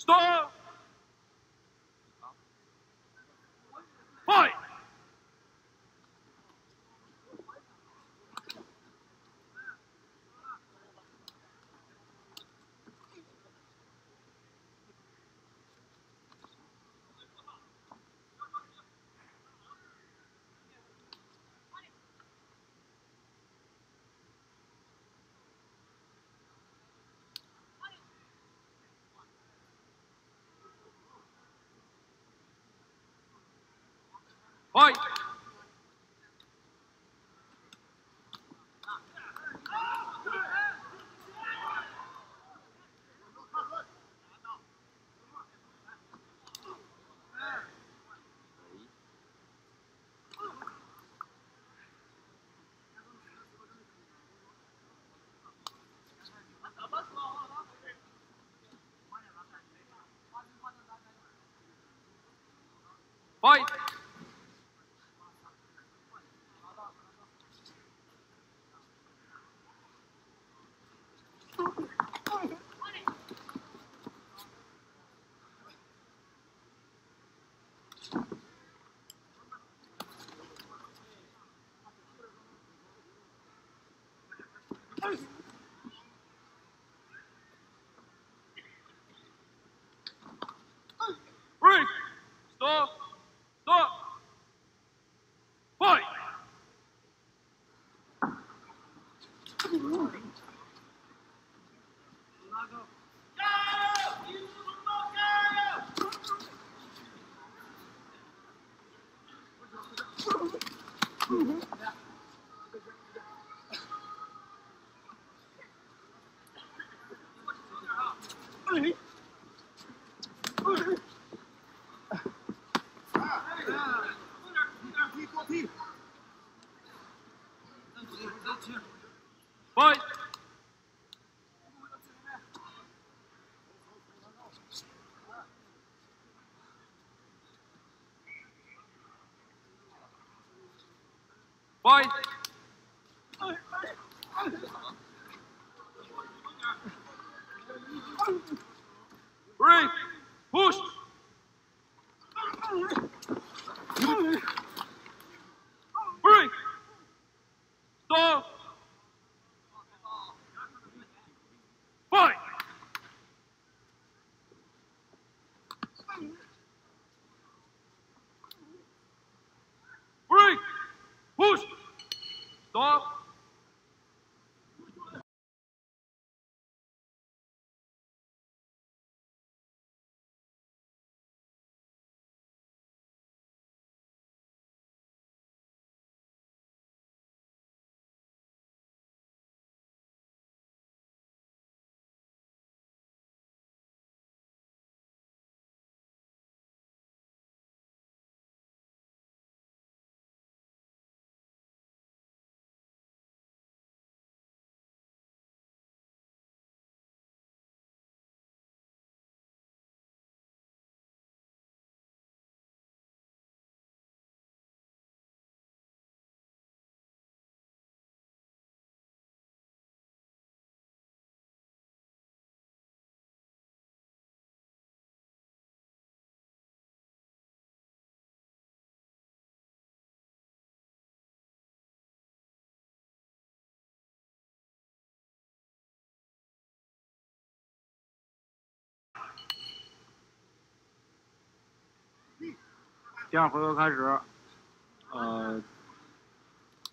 Stop! はい。Fight! Yes. 来。Fight! Break! Push! Break! Stop! Fight! 第二回合开始，呃，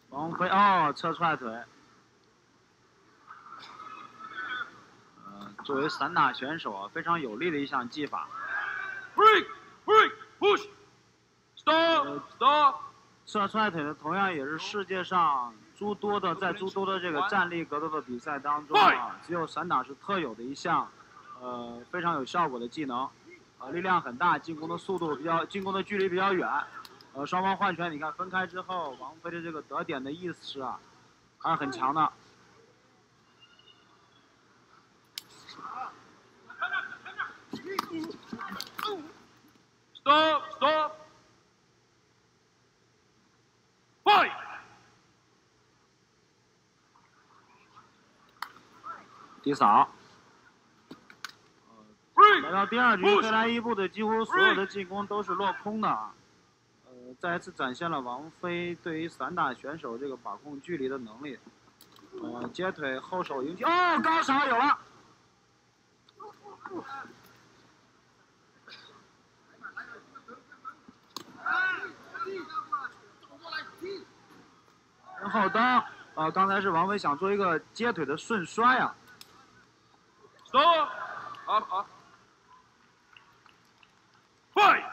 王菲哦，侧踹腿，呃，作为散打选手啊，非常有力的一项技法。Break! Break! Push! Stop! Stop! 侧踹腿呢，同样也是世界上诸多的在诸多的这个站立格斗的比赛当中啊，只有散打是特有的一项，呃，非常有效果的技能，呃，力量很大，进攻的速度比较，进攻的距离比较远，呃，双方换拳，你看分开之后，王菲的这个得点的意识啊，还是很强的。Stop! Stop! Fight! 低扫，来到第二局，黑来伊布的几乎所有的进攻都是落空的啊。呃，再一次展现了王菲对于散打选手这个把控距离的能力。呃，接腿后手迎击，哦，高手有了。身后蹬，呃，刚才是王菲想做一个接腿的顺摔啊。Stop. Up, up. Fight.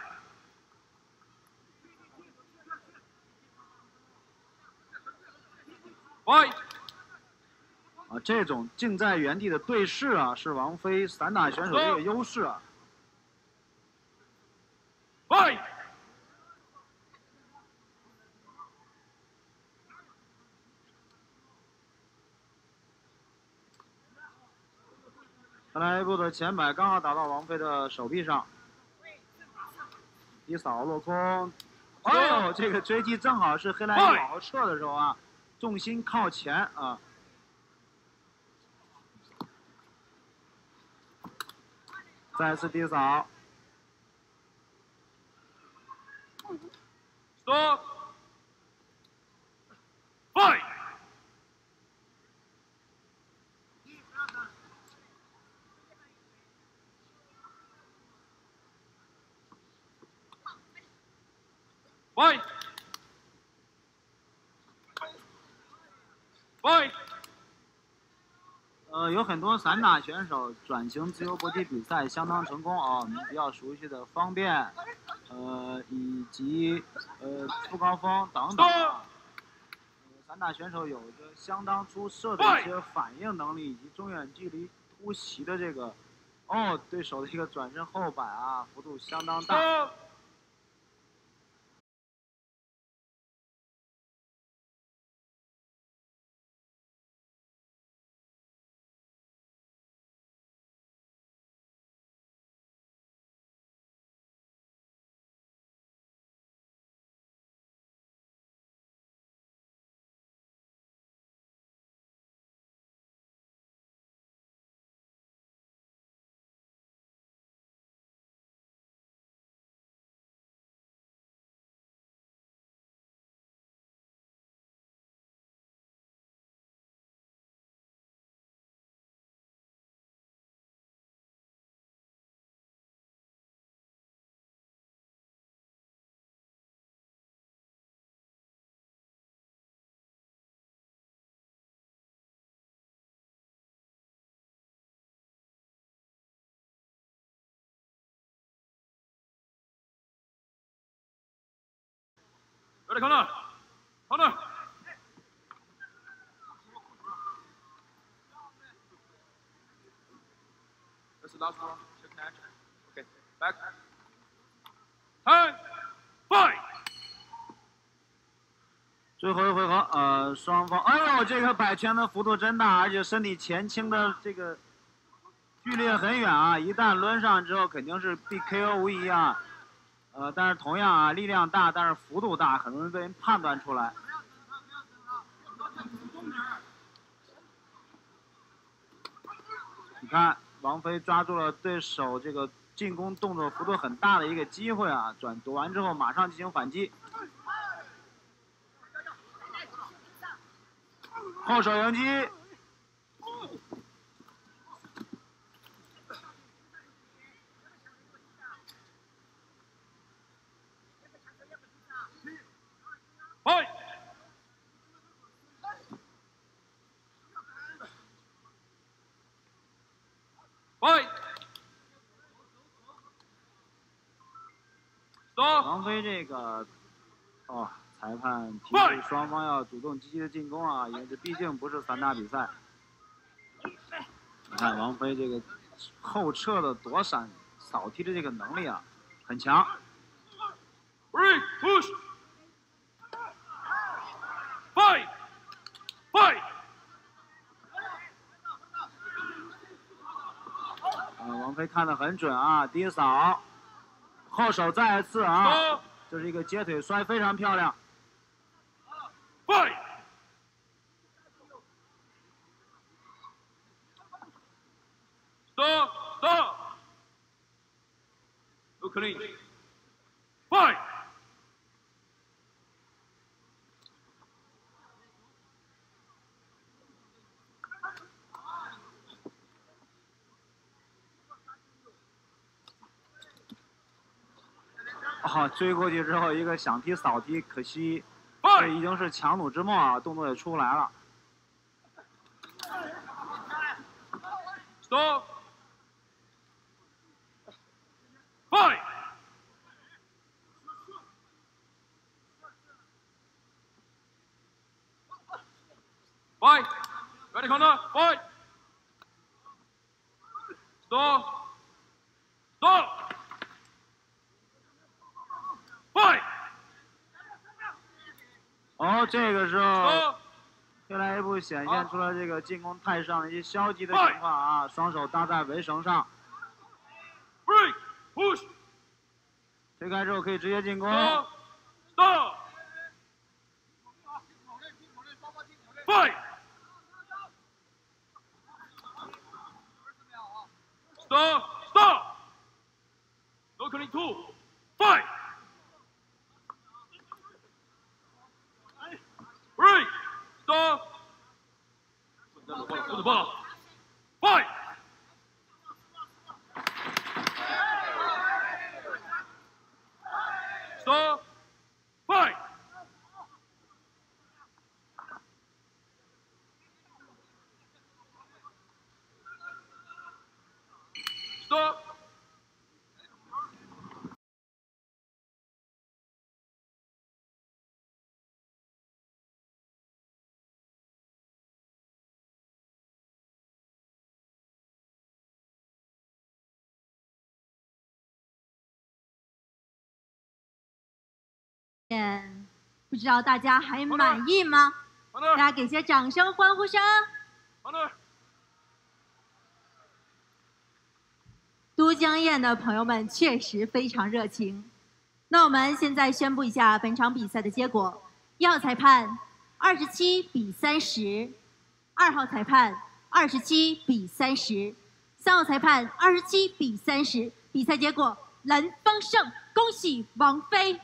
Fight. 啊，这种静在原地的对视啊，是王菲散打选手的一个优势啊。Fight. 克莱伊布的前摆刚好打到王菲的手臂上，一扫落空。哎呦，这个追击正好是黑莱伊布往后撤的时候啊，重心靠前啊！再次低扫，说，喂，喂。Fight. 呃，有很多散打选手转型自由搏击比赛相当成功啊，我们比较熟悉的方便，呃，以及呃傅高峰等等啊。呃散打选手有着相当出色的一些反应能力以及中远距离突袭的这个，哦，对手的一个转身后摆啊，幅度相当大。来，看呐，看呐。这是拉手，OK，back，最后一回合，呃，双方，哎呦，这个摆拳的幅度真大，而且身体前倾的这个距离很远啊！一旦抡上之后，肯定是 B K O 无疑啊。呃，但是同样啊，力量大，但是幅度大，很容易被人判断出来。你看，王菲抓住了对手这个进攻动作幅度很大的一个机会啊，转夺完之后马上进行反击。后手迎击，Fight. Fight. Stop. 王菲这个，哦，裁判提示双方要主动积极的进攻啊，因为这毕竟不是散打比赛。你看王菲这个后撤的躲闪、扫踢的这个能力啊，很强。Three. Push. Fight. Fight. 啊，王菲看得很准啊，低扫，后手再一次啊这是一个接腿摔非常漂亮。嘿走走。有可能。嘿啊，追过去之后一个想踢扫踢，可惜这已经是强弩之末啊，动作也出不来了。Stop! Fight! Fight! Ready corner, fight! Stop! Stop! Fight! 哦，这个时候!飞来一步显现出了这个进攻态势上的一些消极的情况啊，双手搭在围绳上，Break! Push! 推开之后可以直接进攻。Put the ball. 嗯，不知道大家还满意吗？大家给些掌声、欢呼声。都江堰的朋友们确实非常热情。那我们现在宣布一下本场比赛的结果：一号裁判二十七比三十，二号裁判二十七比三十，三号裁判二十七比三十。比赛结果，蓝方胜，恭喜王菲。